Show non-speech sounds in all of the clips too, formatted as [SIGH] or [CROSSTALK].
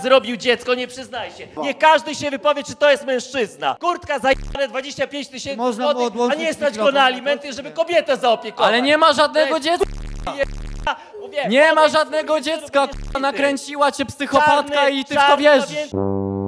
zrobił dziecko, nie przyznaj się. Nie każdy się wypowie, czy to jest mężczyzna. Kurtka zajebane 25 tysięcy Można było złotych, a odłączyć nie stać go na alimenty, żeby kobietę zaopiekować. Ale nie ma żadnego Ej, dziecka. Mówię, Nie ma powiedz, żadnego dziecka, k***a, nakręciła cię psychopatka Czarny, i ty w to wierzysz. pamię-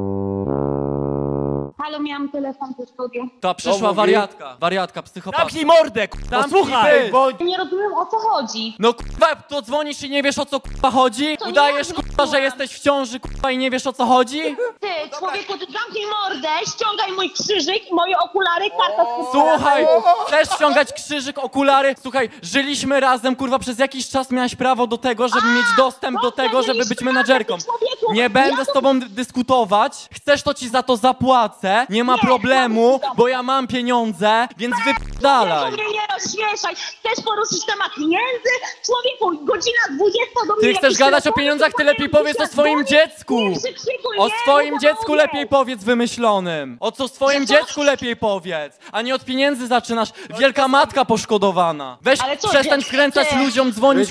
Halo, miałam telefon do studiu. Ta przyszła mówi? wariatka, wariatka, psychopatka. Zamknij mordę, kurwa, Zamknij słuchaj. Bądź Nie rozumiem o co chodzi. No kurwa, to dzwonisz i nie wiesz o co kurwa chodzi? To nie Udajesz ja kurwa, że dzwoniłam. jesteś w ciąży kurwa i nie wiesz o co chodzi? Ty, człowieku, ty zamknij mordę, ściągaj mój krzyżyk, moje okulary, karta z Słuchaj, chcesz ściągać krzyżyk, okulary? Słuchaj, żyliśmy razem, kurwa, przez jakiś czas miałaś prawo do tego, żeby mieć dostęp do tego, żeby być menadżerką. człowieku. Nie Ja będę z to- tobą dy- dyskutować. Chcesz, to ci za to zapłacę. Nie ma problemu, bo ja mam pieniądze, więc wypierdalaj. Rozśmieszaj. Chcesz poruszyć temat pieniędzy? Człowieku, godzina 20 do mnie Ty chcesz gadać o pieniądzach, ty lepiej powiedz o swoim dziecku. O swoim dziecku lepiej powiedz wymyślonym. O co swoim dziecku lepiej powiedz. A nie od pieniędzy zaczynasz. Wielka matka poszkodowana. Weź przestań wkręcać ludziom, dzwonić,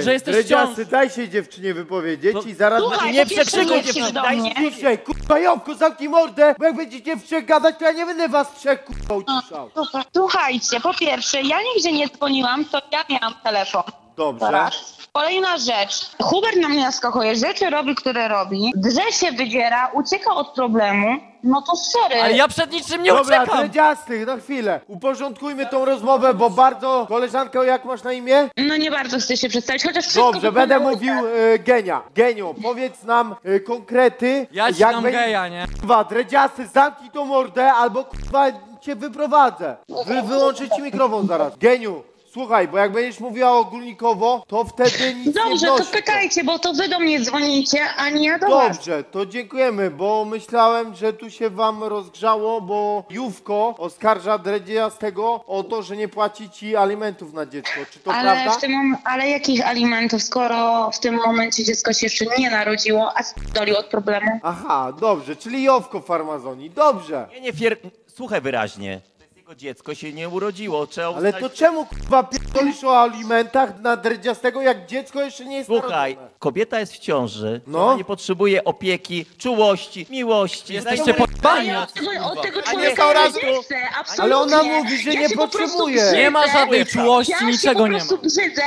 że jesteś. Dredziasty, daj się dziewczynie wypowiedzieć No, i zaraz... Słuchaj, Nie przekrzykuj nie dziewczyny, daj. Dzisiaj, kurwa Jowko, zamknij mordę, bo jak będziecie w trzech gadać, to ja nie będę was trzech kurwa uciszał. Słuchaj, Słuchajcie, po pierwsze, ja nigdzie nie dzwoniłam, to ja miałam telefon. Dobrze. Raz. Kolejna rzecz. Hubert na mnie naskakuje, rzeczy robi, które robi, grze się wydziera, ucieka od problemu. No to sorry. Ale ja przed niczym nie Dobra, uciekam. Dredziasty, na chwilę. Uporządkujmy tą rozmowę, bo bardzo... Koleżanko, jak masz na imię? No nie bardzo chcę się przedstawić, chociaż wszystko Dobrze, będę mówił e, Genia. Genio, powiedz nam e, konkrety. Ja ci jak dam będzie- geja, nie? Kurwa, dredziasty, zamknij tą mordę, albo kurwa cię wyprowadzę. Wy, wyłączę ci mikrofon zaraz. Geniu, słuchaj, bo jak będziesz mówiła ogólnikowo, to wtedy nic nie Dobrze, to wnosi. pytajcie, bo to wy do mnie dzwonicie, a nie ja do was. Dobrze, to dziękujemy, bo myślałem, że tu się wam rozgrzało, bo Jówko oskarża Dredziastego o to, że nie płaci ci alimentów na dziecko. Czy to Ale, prawda? w tym, mom- ale jakich alimentów, skoro w tym momencie dziecko się jeszcze nie narodziło, a doli od problemu? Aha, dobrze, czyli Jowko farmazoni. Dobrze. Nie, nie, fier... Słuchaj wyraźnie. To dziecko się nie urodziło, trzeba Ale to czemu kurwa pierdolisz o alimentach na Dredziastego, jak dziecko jeszcze nie jest Słuchaj, narodzone? kobieta jest w ciąży, No. ona nie potrzebuje opieki, czułości, miłości. Jesteście pojebani. Ja od tego, od tego A nie człowieka są nie raz- chcę, absolutnie. Ale ona mówi, że Ja nie się po prostu potrzebuje. brzydzę. Nie ma żadnej czułości, Ja niczego się po nie prostu ma. brzydzę,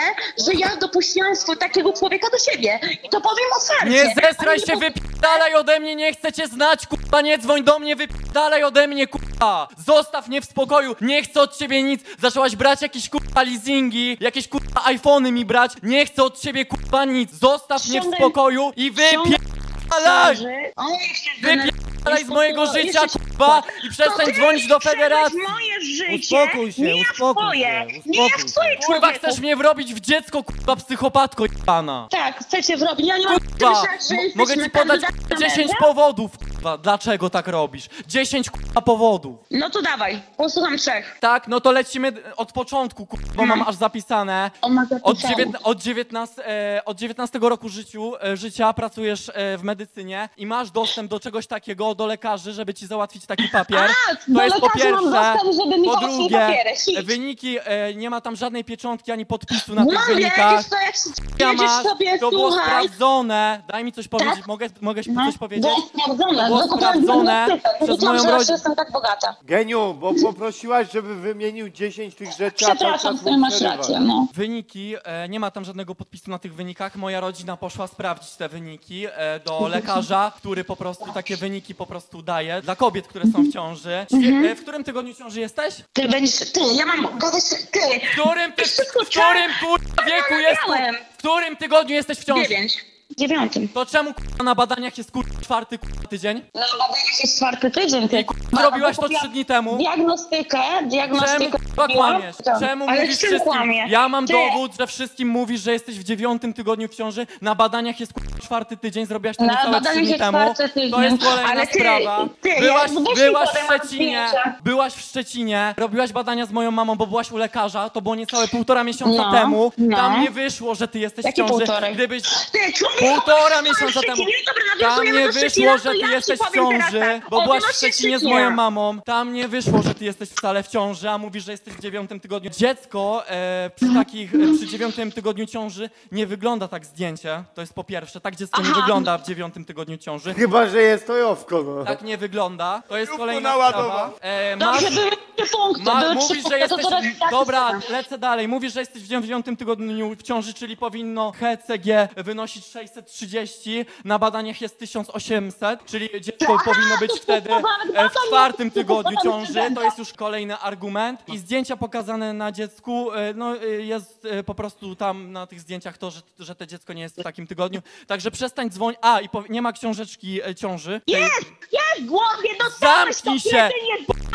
że ja dopuściłam swój takiego człowieka do siebie. I to powiem otwarcie. Nie zesraj się, po- wypierdalaj ode mnie, nie chcę cię znać, kurwa, nie dzwoń do mnie, wypierdalaj ode mnie, kurwa. Zostaw mnie w spokoju, nie chcę od ciebie nic. Zaczęłaś brać jakieś kurwa leasingi, jakieś kurwa iPhony mi brać, nie chcę od ciebie kurwa nic. Zostaw mnie w spokoju i wypierdalaj! Się zdenerwuje. Wypierdalaj z mojego życia, ci- kurwa, i przestań dzwonić do federacji. w moje życie, Uspokój się, nie ja w uspokój twoje. się, Nie ja uspokój w twoje, Kurwa, człowieku. chcesz mnie wrobić w dziecko, kurwa, psychopatko jebana. Tak, chcecie wrobić. Ja nie mam Kurwa, myśleć, że mo- jesteśmy mogę ci podać kandydatem na 10 męża? powodów, kurwa, dlaczego tak robisz. 10 kurwa powodów. No to dawaj, posłucham trzech. Tak, no to lecimy od początku, kurwa, bo mam aż zapisane. On ma Od, zapisane. dziewiętna, od, 19, e, od 19 roku życiu, e, życia pracujesz e, w medycynie i masz dostęp do czegoś takiego, do lekarzy, żeby ci załatwić taki papier. A, do to jest po lekarzy mam pierwsze. dostęp, żeby mi po drugie, papiery. Hit. wyniki, e, nie ma tam żadnej pieczątki ani podpisu na tych wynikach. wiedzieć, to jak się Ja masz, sobie, to było słuchaj. sprawdzone. Daj mi coś powiedzieć, Tak? mogę, mogę No, coś powiedzieć? było sprawdzone. To było no to sprawdzone to jest przez moją że rodzinę. jestem tak bogata. Geniu, bo poprosiłaś, żeby wymienił 10 tych rzeczy, Przepraszam, mu masz rację, no. Wyniki, e, nie ma tam żadnego podpisu na tych wynikach. Moja rodzina poszła sprawdzić te wyniki e, do [LAUGHS] lekarza, który po prostu takie wyniki po prostu daje dla kobiet, które są w ciąży. Świe- Mhm. w którym tygodniu ciąży jesteś? Ty będziesz, ty, ja mam gadać, ty. W którym, ty, w którym kurwa wieku jest, miałem. w którym tygodniu jesteś w ciąży? Dziewięć. Dziewiątym. To czemu kurwa na badaniach jest kurwa czwarty kurwa tydzień? No, badaniach jest czwarty tydzień, ty. Zrobiłaś to trzy dni temu? Diagnostykę, Czemu diagnostykę. kurwa robiłam. kłamiesz? Czemu Ale mówisz czym wszystkim? kłamie? Ja mam Ty. dowód, że wszystkim mówisz, że jesteś w dziewiątym tygodniu w ciąży. Na badaniach jest kurwa czwarty tydzień, zrobiłaś to Na niecałe trzy dni temu. tydzień. To jest kolejna Ale ty- sprawa. ty, ja- byłaś mi byłaś w Szczecinie, byłaś w Szczecinie, robiłaś badania z moją mamą, bo byłaś u lekarza, to było niecałe półtora miesiąca No, temu. no. Tam nie wyszło, że ty jesteś Jakie w ciąży. półtorej? Gdybyś Półtora miesiąca temu. Tam nie wyszło, że ty ja jesteś w ciąży, tak. bo byłaś w Szczecinie z moją mamą. Tam nie wyszło, że ty jesteś wcale w ciąży, a mówisz, że jesteś w dziewiątym tygodniu. Dziecko e, przy takich, e, przy dziewiątym tygodniu ciąży nie wygląda tak zdjęcie. To jest po pierwsze. Tak tak dziecko nie Aha. wygląda w dziewiątym tygodniu ciąży. Chyba, że jest to Jowko, no. Tak nie wygląda. To jest Jówku kolejna naładował. sprawa. E, masz, Dobrze, były trzy punkty, ma, były trzy mówisz, że to jesteś... teraz tak Dobra, lecę dalej. Mówisz, że jesteś w dziewiątym tygodniu w ciąży, czyli powinno HCG wynosić 630, na badaniach jest 1800, czyli dziecko powinno być wtedy e, w czwartym tygodniu ciąży. To jest już kolejny argument. I zdjęcia pokazane na dziecku, e, no e, jest e, po prostu tam na tych zdjęciach to, że, że to dziecko nie jest w takim tygodniu. Także przestań dzwonić. A, i powie- nie ma książeczki e, ciąży. Tej- Jest, jest dostałeś Zamknij to, się!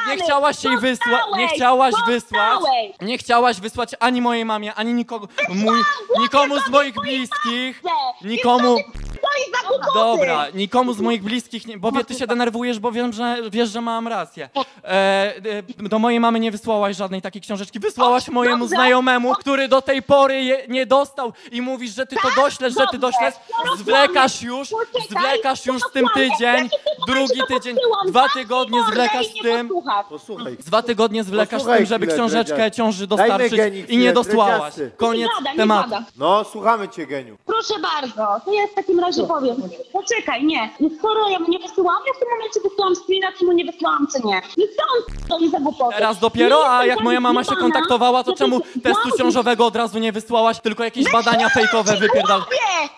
Nie chciałaś jej wysłać, nie chciałaś wysłać, Dostałeś! nie chciałaś wysłać ani mojej mamie, ani nikogo, mój, nikomu z moich bliskich, nikomu, To jest za głupoty! dobra, nikomu z moich bliskich, nie, bo wie, ty się denerwujesz, bo wiem, że wiesz, że mam rację. E, e, do mojej mamy nie wysłałaś żadnej takiej książeczki, wysłałaś mojemu dobrze. znajomemu, który do tej pory je nie dostał i mówisz, że ty to doślesz, że ty dobrze. doślesz, zwlekasz już, Poczekaj, zwlekasz już z tym tydzień, drugi tydzień, popsyłam. dwa tygodnie zwlekasz z nie tym. Posłuchaj. z dwa tygodnie zwlekasz z Posłuchaj tym, żeby chwilę, książeczkę ciąży dostarczyć i chwilę, nie dosłałaś. Dredziasty. Koniec Nie gada, nie tematu. gada. No, słuchamy cię, Geniu. Proszę bardzo, to ja w takim razie powiem. Poczekaj, nie. Skoro ja mu nie wysyłam, ja w tym momencie wysyłam screena, czy mu nie wysyłam, czy nie. I co on to mi za głupoty? Teraz dopiero, Nie a jestem jak moja mama się zaniedbana, kontaktowała, to czemu testu ciążowego od razu nie wysłałaś, tylko jakieś badania fejkowe wypierdal.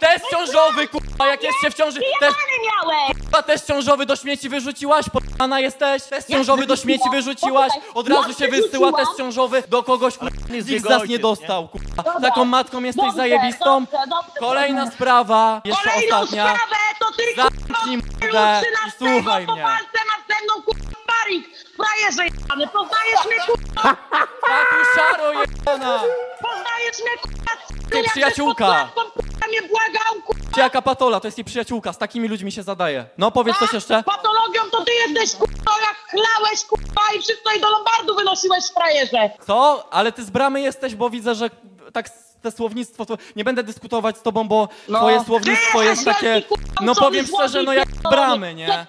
Test ciążowy, kurwa, jak jesteście w ciąży, Jebany miałeś! kurwa, test ciążowy do śmieci wyrzuciłaś, pana jesteś, test ciążowy do śmieci wyrzuciłaś, od razu się wysyła test ciążowy do kogoś, kurwa, jest nikt z jego nas ojciec, nie dostał, kurwa. Dobra. Taką matką jesteś Dobrze, zajebistą. dobrze, dobrze, Kolejna sprawa, jeszcze Kolejną ostatnia. sprawę to ty Zamknij kurwa, mordę i słuchaj po mnie. walce masz ze mną kurwa sparing! Frajerze jebany, poznajesz mnie kurwa, Patusiaro jebana! poznajesz mnie kurwa, Ty przyjaciółka. pod klatką, mnie błagał kurwa. Jaka patola, to jest jej przyjaciółka, z takimi ludźmi się zadaje. No powiedz coś jeszcze. Patologią to ty jesteś kurwa, jak chlałeś kurwa i wszystko i do lombardu wynosiłeś frajerze. Co? Ale ty z bramy jesteś, bo widzę, że tak te słownictwo, to nie będę dyskutować z tobą, bo No. twoje słownictwo jest takie, no powiem szczerze, no jak bramy, nie?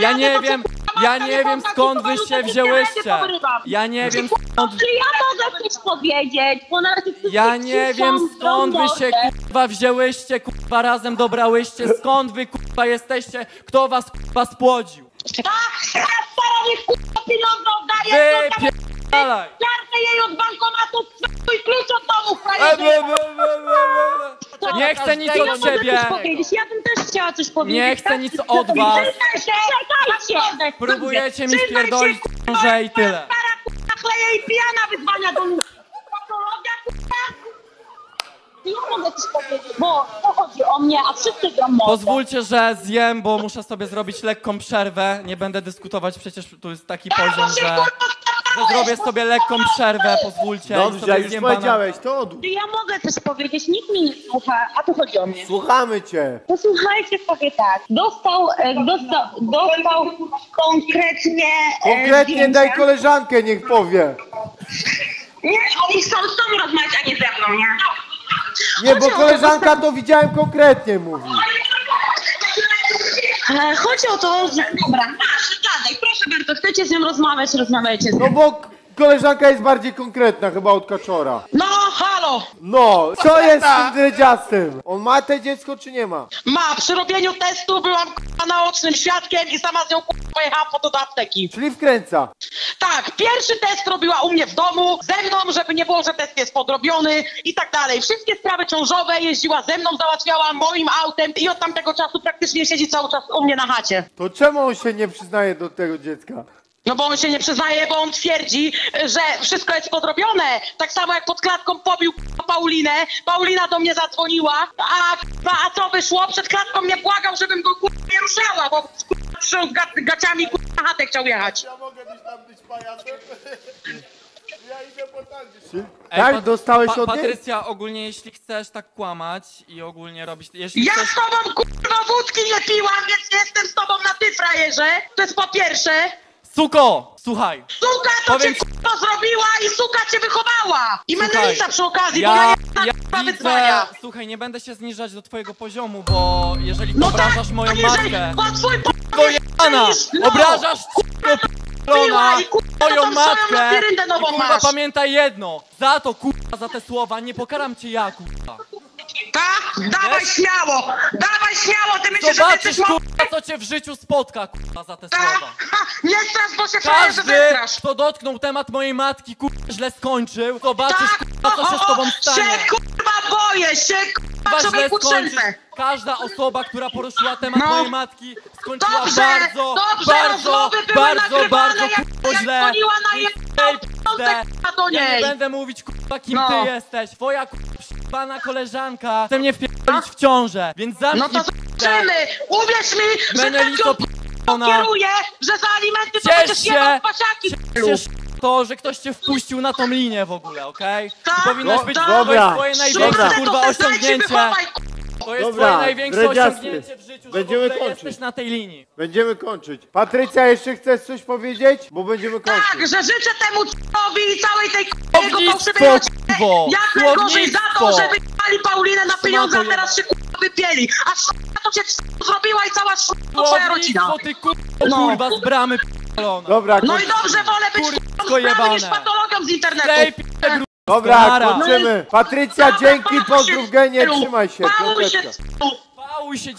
Ja nie wiem, ja nie wiem skąd wy ludzie wzięłyście. Ja nie wiem skąd, Czy ja mogę coś powiedzieć? Bo ja nie wiem skąd wy się kurwa wzięłyście, kurwa razem dobrałyście, skąd wy kurwa jesteście, kto was kurwa spłodził. Tak, niech kurwa pieniądze oddaje, to kartę jej od bankomatu, twój klucz od domu, frajerze. Nie chcę nic od ciebie. ja bym też chciała coś powiedzieć. Nie chcę tak? nic od was. Próbujecie mi spierdolić ciążę i tyle. Chleje i pijana wyzwania do mnie. Patologia. Ja mogę coś powiedzieć, bo to chodzi o mnie, a wszyscy gram mordę. Pozwólcie, że zjem, bo muszę sobie zrobić lekką przerwę. Nie będę dyskutować, przecież tu jest taki poziom, że, że zrobię sobie lekką przerwę. Pozwólcie. i Dobrze, sobie już zjem powiedziałeś, to odłóż. Czy ja mogę coś powiedzieć? Nikt mnie nie słucha, a tu chodzi o mnie. Słuchamy cię. Posłuchajcie sobie tak. Dostał, e, dostał, dostał konkretnie. e, Konkretnie zdjęcia. daj koleżankę, niech powie. Nie, oni chcą z tobą rozmawiać, a nie ze mną, nie? Nie, bo Chodzi o to, koleżanka to widziałem konkretnie, mówi. E, Chodzi o to, że... Dobra, masz, proszę bardzo, chcecie z nią rozmawiać, rozmawiajcie z nią. No bo koleżanka jest bardziej konkretna chyba od kaczora. No, halo! No, co jest z tym dredziastym? On ma te dziecko czy nie ma? Ma, przy robieniu testu byłam k***a, naocznym świadkiem i sama z nią k***a, pojechałam po to do apteki. Czyli wkręca. Tak, pierwszy test robiła u mnie w domu, ze mną, żeby nie było, że test jest podrobiony i tak dalej. Wszystkie sprawy ciążowe jeździła ze mną, załatwiała moim autem i od tamtego czasu praktycznie siedzi cały czas u mnie na chacie. To czemu on się nie przyznaje do tego dziecka? No bo on się nie przyznaje, bo on twierdzi, że wszystko jest podrobione. Tak samo jak pod klatką pobił k***a, Paulinę. Paulina do mnie zadzwoniła, a k***a, a co wyszło? Przed klatką mnie błagał, żebym go k***a, nie ruszała, bo k***a, trząsł ga gaciami k***a, na chatę chciał jechać. Ja mogę być tam być pajacem? [LAUGHS] Ja idę po Tak, Pat- dostałeś Pa- od niej? Patrycja, ogólnie jeśli chcesz tak kłamać i ogólnie robić... Jeśli Ja chcesz... z tobą kurwa wódki nie piłam, więc nie jestem z tobą na ty, frajerze. To jest po pierwsze. Suko! Słuchaj. Suka to Powiem cię ci- kurwa zrobiła i suka cię wychowała. I Słuchaj, menelica przy okazji, bo Ja, ja ma wyzwania. Słuchaj, nie będę się zniżać do twojego poziomu, bo jeżeli No obrażasz tak, moją a jeżeli- matkę... Bo twój p... Pojana! No. Obrażasz piła i, kurwa, moją swoją matkę! labiryndę I nową kurwa masz. pamiętaj jedno! Za to kurwa, za te słowa nie pokaram cię ja kurwa! Tak? Dawaj śmiało! Dawaj śmiało! Ty myślisz, że ty Zobaczysz, jesteś kurwa, co cię w życiu spotka, kurwa, za te Tak? słowa. Nie strasz, bo się czuję, że Każdy, zestrasz. kto dotknął temat mojej matki, kurwa, źle skończył, zobaczysz, Tak? kurwa, co się z tobą stanie. Się kurwa boję, się kurwa Kurwa, źle człowieku skończysz. Każda osoba, która poruszyła temat No. mojej matki, skończyła Dobrze, bardzo, dobrze, bardzo, rozmowy były bardzo, nagrywane, bardzo, jak- kurwa, jak źle. dzwoniła na I jej- tej piątek, p***e. kurwa, do Ja nie będę mówić, kurwa, kim No. ty jesteś. Twoja, kurwa, pana koleżanka chce mnie wpierdolić w ciążę, więc No zamknij zobaczymy! Uwierz mi, że tak lico ją p***ona. kieruje, że za alimenty to Ciesz będziesz się. jebał pasiaki. Ciesz to, że ktoś cię wpuścił na tą linię w ogóle, okej? Tak, I powinnaś no, być tak. to jest Dobra, twoje największe, kurwa, osiągnięcie. To jest Dobra, twoje największe dredziasty. osiągnięcie w życiu, Będziemy że w ogóle kończyć. jesteś na tej linii. Będziemy kończyć. Patrycja, jeszcze chcesz coś powiedzieć? Bo będziemy kończyć. Tak, że życzę temu c***owi i całej tej k***a jego Słownictwo, fałszywej rodzinie kurwo, jak najgorzej za to, słownictwo. że wypali Paulinę na pieniądze, a teraz się k***a wypieli. A to cię zrobiła i cała twoja rodzina. Ty kurwa, No. kurwa, z bramy p***lona. Dobra, No i dobrze, wolę być jebane. niż patologią z internetu. Dobra, kończymy. Patrycja, Dobra, dzięki, pozdrów się, genie, trzymaj się. Pałuj się. Pałuj się.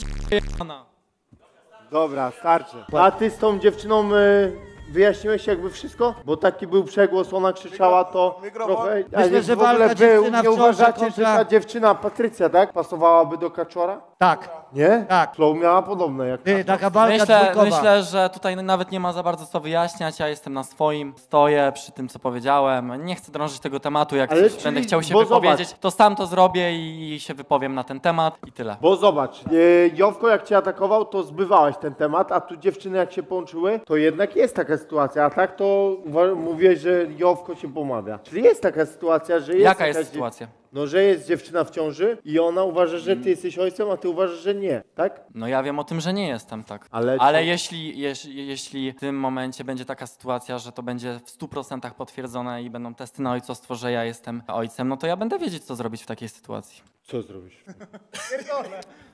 Dobra, starczy. A ty z tą dziewczyną y, wyjaśniłeś jakby wszystko? Bo taki był przegłos, ona krzyczała to trochę... Myślę, że w ogóle walka w nie ciąży uważacie, że kontra- ta dziewczyna, Patrycja, tak? Pasowałaby do Kaczora? Tak. Nie? Tak. Flow miała podobne jak Ty, taka walka Myślę, dwójkowa. myślę, że tutaj nawet nie ma za bardzo co wyjaśniać. Ja jestem na swoim, stoję przy tym, co powiedziałem. Nie chcę drążyć tego tematu. Jak Ale coś czyli- będę chciał się bo wypowiedzieć, zobacz. to sam to zrobię i się wypowiem na ten temat i tyle. Bo zobacz, y, Jowko jak cię atakował, to zbywałeś ten temat, a tu dziewczyny jak się połączyły, to jednak jest taka sytuacja, a tak to uwa- mówię, że Jowko się pomawia. Czyli jest taka sytuacja, że jest Jaka jest sytuacja? No, że jest dziewczyna w ciąży i ona uważa, że ty jesteś ojcem, a ty uważasz, że nie, tak? No ja wiem o tym, że nie jestem tak. Ale Ale jeśli, jeśli, jeśli w tym momencie będzie taka sytuacja, że to będzie w 100% potwierdzone i będą testy na ojcostwo, że ja jestem ojcem, no to ja będę wiedzieć, co zrobić w takiej sytuacji. Co zrobisz?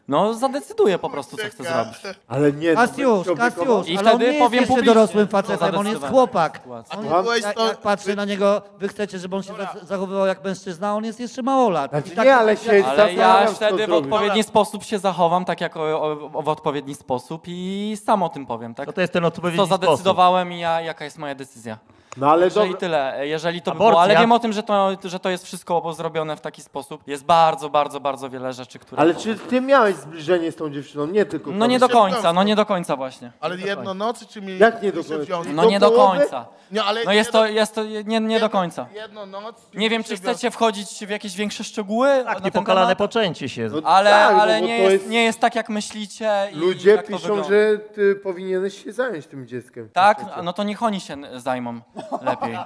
No zadecyduję po prostu, co chcę zrobić. Ale nie, Kasiusz, będziesz obligował- Kasiusz, I ale on wtedy nie jest powiem jeszcze publicznie, dorosłym facetem, on jest chłopak. On jest, jak, jak patrzy na niego, wy chcecie, żeby on się za- zachowywał jak mężczyzna, on jest jeszcze małolat. Znaczy I tak- nie, ale się Ale zastanawiam, ja co wtedy w odpowiedni sposób się zachowam, tak jak o, o, w odpowiedni sposób i sam o tym powiem, tak? No to jest ten odpowiedni Co sposób. zadecydowałem i ja, jaka jest moja decyzja. No ale Jeżeli dobra, tyle, jeżeli to by Aborcja. było, ale wiem o tym, że to, że to jest wszystko zrobione w taki sposób. Jest bardzo, bardzo, bardzo wiele rzeczy, które... ale czy ty miałeś zbliżenie z tą dziewczyną, nie tylko No nie do końca, no nie do końca właśnie. Ale jedno nocy czy mi... Jak nie do końca? No nie do końca. Nie, ale No jest to, jest to nie, nie do końca. Jedno noc... Nie wiem, czy chcecie wchodzić w jakieś większe szczegóły Tak, niepokalane temat? poczęcie się. No Ale, tak, no ale nie, to jest, nie jest tak, jak myślicie i Ludzie jak to piszą, wygląda. że ty powinieneś się zająć tym dzieckiem. Tak? No to niech oni się zajmą lepiej.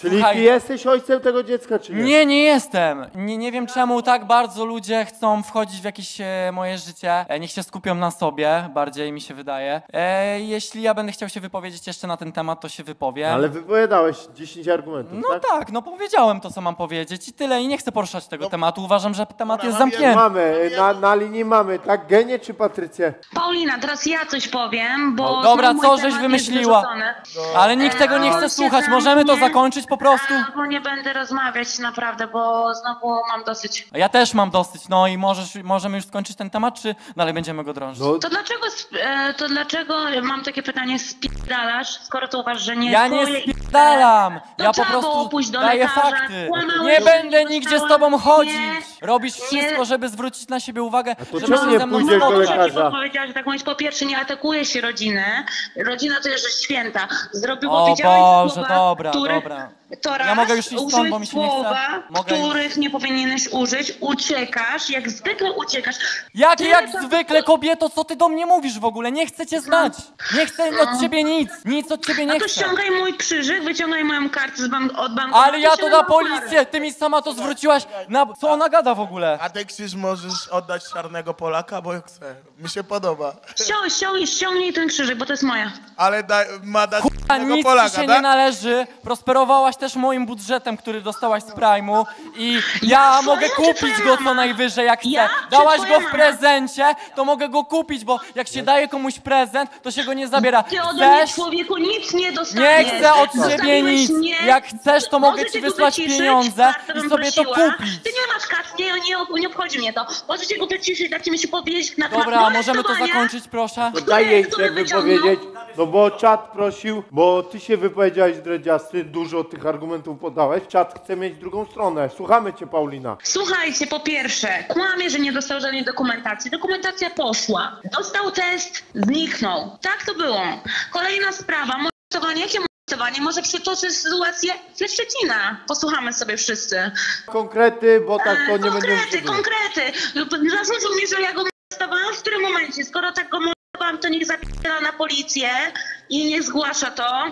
Czyli Słuchaj. ty jesteś ojcem tego dziecka, czy nie? Nie, nie jestem. Nie, nie wiem czemu tak bardzo ludzie chcą wchodzić w jakieś e, moje życie. E, niech się skupią na sobie, bardziej mi się wydaje. E, jeśli ja będę chciał się wypowiedzieć jeszcze na ten temat, to się wypowiem. Ale wypowiadałeś 10 argumentów, No tak? tak, no powiedziałem to, co mam powiedzieć i tyle. I nie chcę poruszać tego tematu. Uważam, że temat jest zamknięty. Mamy, na, na linii mamy, tak? Genie czy Patrycję? Paulina, teraz ja coś powiem, bo... No, dobra, znowu co żeś temat wymyśliła? wyrzucony. Ale nikt tego nie Eee, słuchać. Możemy to zakończyć po prostu? A, bo nie będę rozmawiać naprawdę, bo znowu mam dosyć. Ja też mam dosyć. No i możesz, możemy już skończyć ten temat, czy dalej będziemy go drążyć? No, To dlaczego, sp- e, to dlaczego, mam takie pytanie, spierdalasz, skoro to uważasz, że nie Ja jest nie twoje i- spierdalam! To Ja po trzeba było prostu pójść do daję lekarza, fakty. kłamałeś, Nie że będę nie nigdzie z dostałam- tobą chodzić! Nie. Robisz Nie. wszystko, żeby zwrócić na siebie uwagę, to żeby czemu się nie ze mną pójdziesz do spotkać. lekarza? Bo powiedziałaś, że tak mówić, po pierwsze nie atakuje się rodziny. Rodzina to jest rzecz święta. Zrobił, O powiedziałeś Boże, słowa, dobra, których, dobra. To raz, Ja mogę już iść stąd, bo mi się nie słowa, Mogę iść. których nie powinieneś użyć. Uciekasz, jak zwykle uciekasz. Jak, jak to- zwykle, kobieto, co ty do mnie mówisz w ogóle? Nie chcę cię znać! Nie chcę od ciebie nic! Nic od ciebie No nie to chcę! ściągaj mój krzyżyk, wyciągaj moją kartę z bank, od banku. Ale ja to na policję! Ty mi sama to zwróciłaś! Na... Co ona gada w ogóle? A ty Krzyż możesz oddać czarnego Polaka, bo ja chcę. Mi się podoba. Ściągnij, ściągnij, ściągnij ten krzyżyk, bo to jest moja. Ale da, ma dać A czarnego nic Polaka, ci się tak? nie należy. Prosperowałaś też moim budżetem, który dostałaś z Prime'u i ja Ja? mogę kupić go co najwyżej jak chcę. Ja Dałaś go w prezencie, to mogę go kupić, bo jak się daje komuś prezent, to się go nie zabiera. Ty ode mnie, Chcesz? człowieku, nic nie dostaniesz. Nie chcę od ciebie nic. mnie. Jak chcesz, to mogę ci wysłać wyciszyć? pieniądze i sobie to kupić. Ty nie masz kasy nie, nie, nie obchodzi mnie to. Możecie go wyciszyć, dajcie mi się powiedzieć na Dobra, możemy to zakończyć, proszę? To daj jej się wypowiedzieć, no bo czat prosił, bo ty się wypowiedziałeś dredziasty, dużo tych argumentów podałeś. Czat chce mieć drugą stronę. Słuchamy cię, Paulina. Słuchajcie, po pierwsze, kłamie, że nie dostał żadnej dokumentacji. Dokumentacja poszła. Dostał test, zniknął. Tak to było. Kolejna sprawa. Molestowanie, jakie molestowanie? Może przytoczę sytuację ze Szczecina. Posłuchamy sobie wszyscy. Konkrety, bo tak to E, nie będziemy... konkrety, konkrety. Zarzucił mi, że ja go molestowałam. W którym momencie? Skoro tak go molestowałam, to niech zapiera na policję i niech zgłasza to,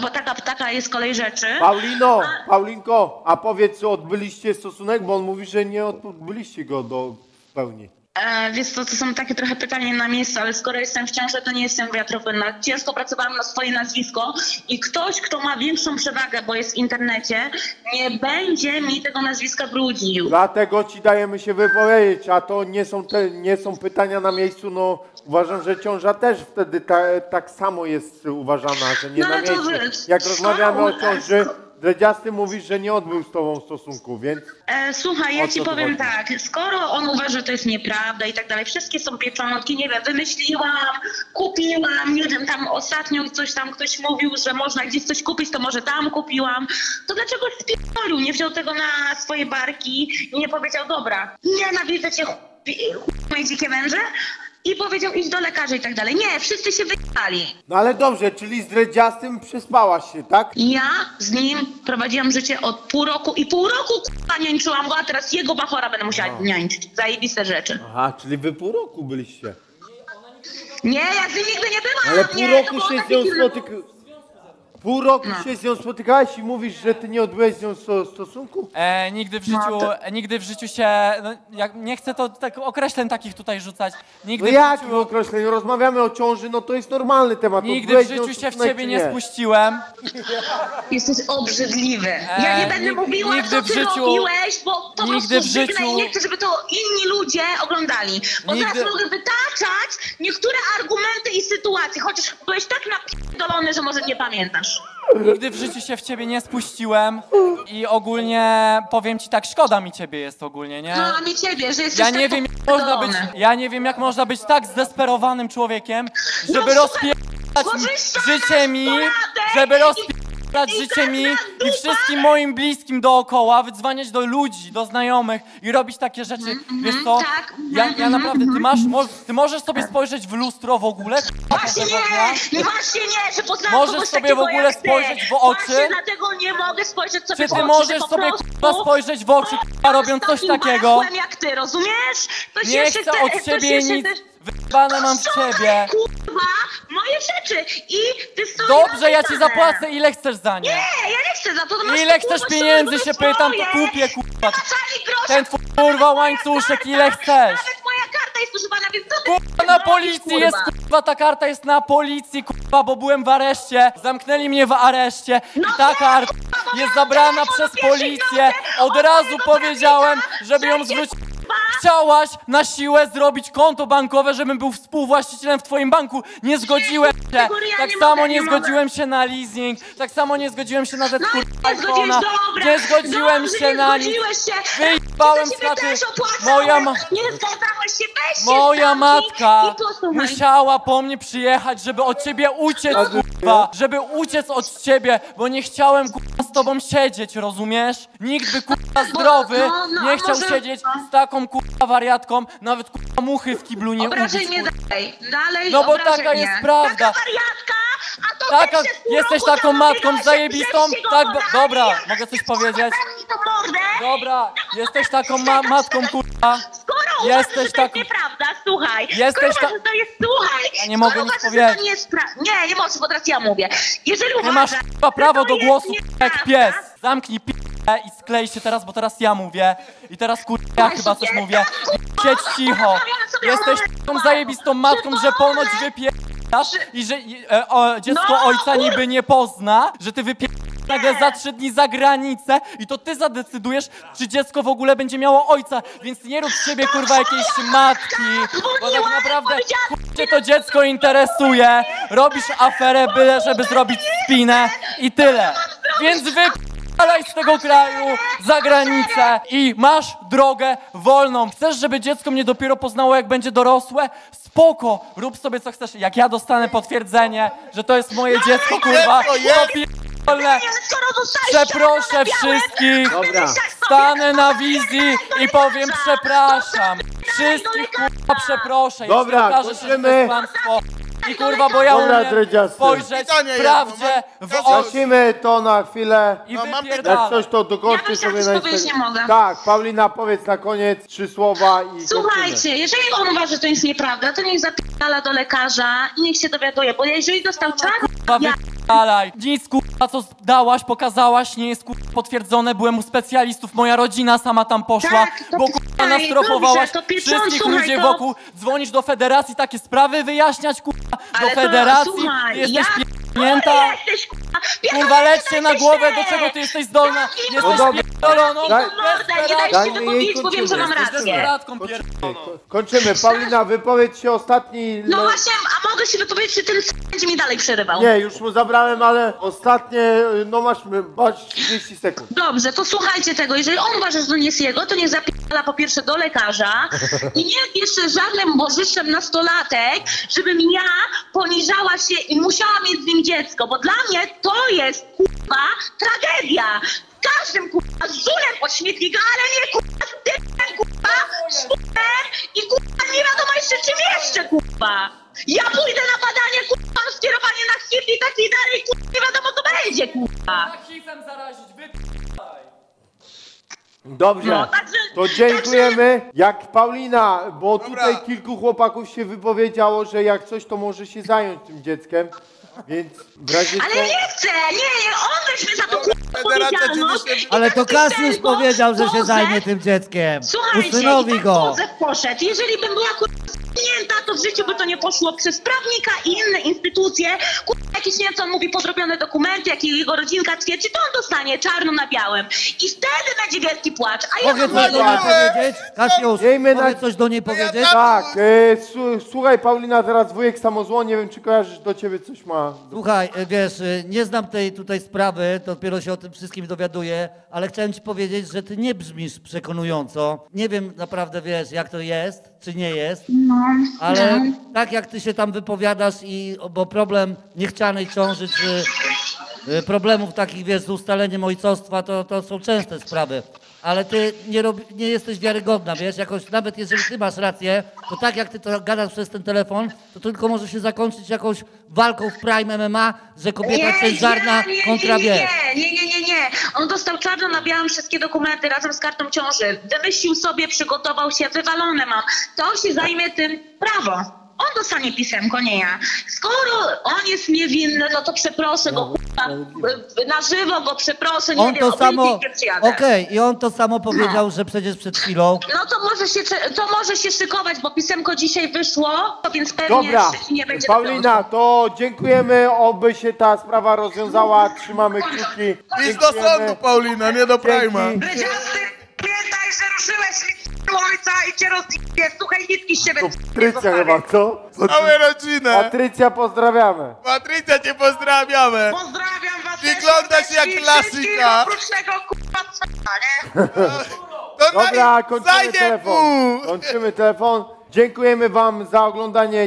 bo taka, taka jest kolej rzeczy. Paulino, Paulinko, a powiedz, czy odbyliście stosunek, bo on mówi, że nie odbyliście go do pełni. E, więc to, to są takie trochę pytania na miejscu, ale skoro jestem w ciąży, to nie jestem wiatrowynna. Ciężko pracowałam na swoje nazwisko i ktoś, kto ma większą przewagę, bo jest w internecie, nie będzie mi tego nazwiska brudził. Dlatego ci dajemy się wypowiedzieć, a to nie są, te, nie są pytania na miejscu, no uważam, że ciąża też wtedy ta, tak samo jest uważana, że nie No, na miejscu. Jak rozmawiamy o ciąży, Dredziasty mówisz, że nie odbył z tobą stosunku, więc E, słuchaj, ja ci powiem tak, skoro on uważa, że to jest nieprawda i tak dalej, wszystkie są pieczątki, nie wiem, wymyśliłam, kupiłam, nie wiem, tam ostatnio coś tam ktoś mówił, że można gdzieś coś kupić, to może tam kupiłam, to dlaczego spierdolił, nie wziął tego na swoje barki i nie powiedział, dobra, nienawidzę cię, chuj dzikie węże, i powiedział idź do lekarza i tak dalej. Nie, wszyscy się wyjechali. No ale dobrze, czyli z Dredziastym przespałaś się, tak? Ja z nim prowadziłam życie od pół roku i pół roku k***a niańczyłam go, a teraz jego bachora będę musiała niańczyć. Zajebiste rzeczy. Aha, czyli wy pół roku byliście. Nie, ja z nim nigdy nie byłam. Ale pół nie, roku się z nią spotykałeś. Pół roku No. się z nią spotykałeś i mówisz, że ty nie odbyłeś z nią sto, stosunku? E, nigdy w No, życiu, to- e, nigdy w życiu się, no, jak, nie chcę to tak określeń takich tutaj rzucać, No nigdy w jak życiu, określenie? Rozmawiamy o ciąży, no to jest normalny temat. nigdy Odbyłeś w z nią życiu się w stosunek, ciebie czy nie spuściłem. Jesteś obrzydliwy. Ja nie E, będę nig- mówiła, nigdy co w ty życiu- robiłeś, bo po nigdy prostu w życiu- i nie chcę, żeby to inni ludzie oglądali. Bo Nigdy- teraz mogę wytaczać niektóre argumenty i sytuacje, chociaż byłeś tak napierdolony, że może nie pamiętasz. Nigdy w życiu się w ciebie nie spuściłem i ogólnie powiem ci tak, szkoda mi ciebie jest ogólnie, nie? No, a mi ciebie, że jesteś Ja tak nie wiem, jak można być, ja nie wiem, jak można być tak zdesperowanym człowiekiem, żeby słuchaj, korzystaj życie mi, żeby i- i życie mi zamknąć i wszystkim moim bliskim dookoła, wydzwaniać do ludzi, do znajomych i robić takie rzeczy. Wiesz co? tak, Ja, mhm, ja naprawdę, ty masz, mo- ty możesz sobie spojrzeć w lustro w ogóle? Właśnie każdego dnia? nie! Właśnie nie! Że poznałam Możesz kogoś sobie takiego w ogóle jak ty. spojrzeć w oczy? Właśnie dlatego nie mogę spojrzeć sobie Czy w ty oczy, możesz że po sobie prostu k***a spojrzeć w oczy, k***a, robiąc coś takiego? jak ty, rozumiesz? Ktoś Nie chcę chce- od ciebie nic, wyjebane mam w ciebie. kurwa, moje rzeczy i ty stoisz Dobrze, ja ci zapłacę, ile chcesz za nie? Nie, ja nie chcę za to, to masz Ile chcesz pieniędzy to się pytam, to kupię, kurwa. Ten twój kurwa łańcuszek, ile chcesz? Karta jest używana, więc co ty Kurwa, na robisz, policji kurwa? jest, kurwa, ta karta jest na policji, kurwa, bo byłem w areszcie. Zamknęli mnie w areszcie i No ta nie, karta kurwa, bo jest zabrana telefon przez pierwszej policję. nocy Od od razu mojego powiedziałem, prawnika, żeby ją że zwrócić. kurwa, Chciałaś na siłę zrobić konto bankowe, żebym był współwłaścicielem w twoim banku. Nie zgodziłem się. Tak samo nie zgodziłem się na leasing. Tak samo nie zgodziłem się na te No kurwa nie zgodziłeś, iPhone'a. Nie zgodziłem Dobrze, się na nic. Wyjebałem opłacałem. Moja ma- Moja matka musiała po mnie przyjechać, żeby od ciebie uciec, kurwa. Żeby uciec od ciebie, bo nie chciałem, kurwa, z tobą siedzieć, rozumiesz? Nikt by, kurwa, zdrowy no, no, nie chciał siedzieć z taką, kurwa, wariatką. Nawet, kurwa, muchy w kiblu nie Obrażaj ubić, mnie kurwa. dalej, dalej No bo obrażaj taka mnie. jest prawda. Taka wariatka, a to Taka, ty przez pół jesteś roku taką matką zamawiałeś zajebistą. go Tak, bo- dobra, mogę coś ty, kurwa, powiedzieć? zamknij tą mordę. Dobra, jesteś taką ma matką, kurwa. Skoro Jesteś że to taką- jest nieprawda, słuchaj. Jesteś Skoro ta- uważasz, że to jest, słuchaj. Ja nie mogę skoro nic uważasz, że powiedzieć. to nie jest pra- Nie, nie możesz, bo teraz ja mówię. Jeżeli Ty uważasz, masz prawo to do jest głosu k***a, jak nieprawda, pies. Zamknij p***ę i sklej się teraz, bo teraz ja mówię. I teraz kurwa ja chyba coś mówię. Siedź cicho. Jesteś taką zajebistą matką, że ponoć wypierasz i że e, o, dziecko No, ojca niby nie pozna, że ty wypierasz nagle za trzy dni za granicę i to ty zadecydujesz, czy dziecko w ogóle będzie miało ojca, więc nie rób siebie kurwa jakiejś matki, bo tak naprawdę cię to dziecko interesuje, robisz aferę byle żeby zrobić spinę i tyle. Więc wy wypierdalaj z tego kraju za granicę i masz drogę wolną. Chcesz, żeby dziecko mnie dopiero poznało, jak będzie dorosłe? Spoko, rób sobie co chcesz. Jak ja dostanę potwierdzenie, że to jest moje dziecko, kurwa, to pierdolę. Przeproszę wszystkich. Stanę na wizji i powiem przepraszam. Wszystkich kurwa przeproszę. Dobra, jeśli okaże się, że to kończymy. I kurwa, bo ja Dobra, umiem dredziasty. spojrzeć I to nie jest, prawdzie w ma- oczy Gasimy to na chwilę. i No, mam Jak coś, to dokończę Ja sobie na powiedzieć, nie mogę. Tak, Paulina, powiedz na koniec trzy słowa i kończymy. Słuchajcie, jeżeli on uważa, że to jest nieprawda, to niech zapierdala do lekarza i niech się dowiaduje, bo jeżeli dostał czarno Kurwa, ja wypierdalaj. Nic kurwa, co dałaś, pokazałaś, nie jest kurwa potwierdzone. Byłem u specjalistów, moja rodzina sama tam poszła, Tak, to bo kurwa dobrze, to pieczą, wszystkich słuchaj, ludzi to- wokół. Dzwonisz do federacji, takie sprawy wyjaśniać kurwa. Do Ale to, federacji, słuchaj, jesteś ja- pierdolnięta. jesteś kurwa, Kurwa, lecz się na głowę, do czego ty jesteś zdolna. Jesteś mordę! pierdoloną, Daj- Mordę, nie daj Daj się mi jej bo wiem, że mam kończymy. rację. desperatką pierdoloną. Kończymy. Paulina, wypowiedz się ostatni. No właśnie, a mogę się wypowiedzieć, czy ten s- będzie mi dalej przerywał? Nie, już mu zabrałem, ale ostatnie, no masz, masz 30 sekund. Dobrze, to słuchajcie tego. Jeżeli on uważa, że to nie jest jego, to niech zapierdala po pierwsze do lekarza i niech jeszcze żadnym bożyszczem nastolatek, żebym ja poniżała się i musiała mieć z nim dziecko, bo dla mnie to jest kurwa tragedia. W każdym kurwa z żulem pod śmietnika, ale nie kurwa z typem kurwa, szpulem i kurwa nie wiadomo jeszcze czym jeszcze kurwa. Ja pójdę na badanie kurwa, skierowanie na HIV i tak i dalej kurwa, nie wiadomo co będzie kurwa. Zarazić. Dobrze. No, także- To dziękujemy. Jak Paulina, bo Dobra. tutaj kilku chłopaków się wypowiedziało, że jak coś, to może się zająć tym dzieckiem. Więc w razie Ale co... nie chcę, nie, nie, on weźmie za to kurwa Federacja odpowiedzialność. Ale to teraz Kasiusz powiedział, że się zajmie tym dzieckiem. Słuchajcie, Usynowi tak go. Józef poszedł. Jeżeli bym była kurwa to w życiu by to nie poszło przez prawnika i inne instytucje. Kurwa, jakieś, nie wiem co on mówi, podrobione dokumenty, jak jego rodzinka twierdzi, to on dostanie czarno na białym. I wtedy będzie wielki płacz. A ja Mogę mam coś do niej powiedzieć? Kasiusz, Miejmy na- coś do niej powiedzieć? Tak, e, su- słuchaj Paulina, teraz wujek samozłon, nie wiem czy kojarzysz, do ciebie coś ma. Słuchaj, e, wiesz, e, nie znam tej tutaj sprawy, to dopiero się o tym wszystkim dowiaduję, ale chciałem ci powiedzieć, że ty nie brzmisz przekonująco. Nie wiem naprawdę, wiesz, jak to jest, czy nie jest, ale tak jak ty się tam wypowiadasz i, bo problem niechcianej ciąży, czy e, problemów takich, wiesz, z ustaleniem ojcostwa, to, to są częste sprawy. Ale ty nie, robi, nie jesteś wiarygodna, wiesz, jakoś nawet jeżeli ty masz rację, to tak jak ty to gadasz przez ten telefon, to tylko może się zakończyć jakąś walką w Prime MMA, że kobieta ciężarna kontra nie, nie, nie, nie, nie. On dostał czarno na białym wszystkie dokumenty razem z kartą ciąży. Wymyślił sobie, przygotował się, wywalone mam. To się zajmie tym prawo. On dostanie pisemko, nie ja. Skoro on jest niewinny, no to przeproszę go, kurwa, na żywo go przeproszę, nie On wiem, to samo, okej, i on to samo powiedział, że przecież przed chwilą, No to może, się, to może się szykować, bo pisemko dzisiaj wyszło, więc pewnie Dobra, nie będzie Paulina, to dziękujemy, oby się ta sprawa rozwiązała, trzymamy kciuki. Idź do sądu, Paulina, nie do Prima. Dzięki. Że ruszyłeś mi ojca i cię rozbiję. Słuchaj, nitki z siebie To Patrycja chyba, co? Całą rodzinę. Patrycja, pozdrawiamy. Patrycja, cię pozdrawiamy. Pozdrawiam was Wyglądasz też, jak wszystkich, klasyka. Oprócz tego kurwa cwela, nie? [LAUGHS] To Dobra, naj- kończymy zajdę telefon. Kończymy telefon. Dziękujemy wam za oglądanie.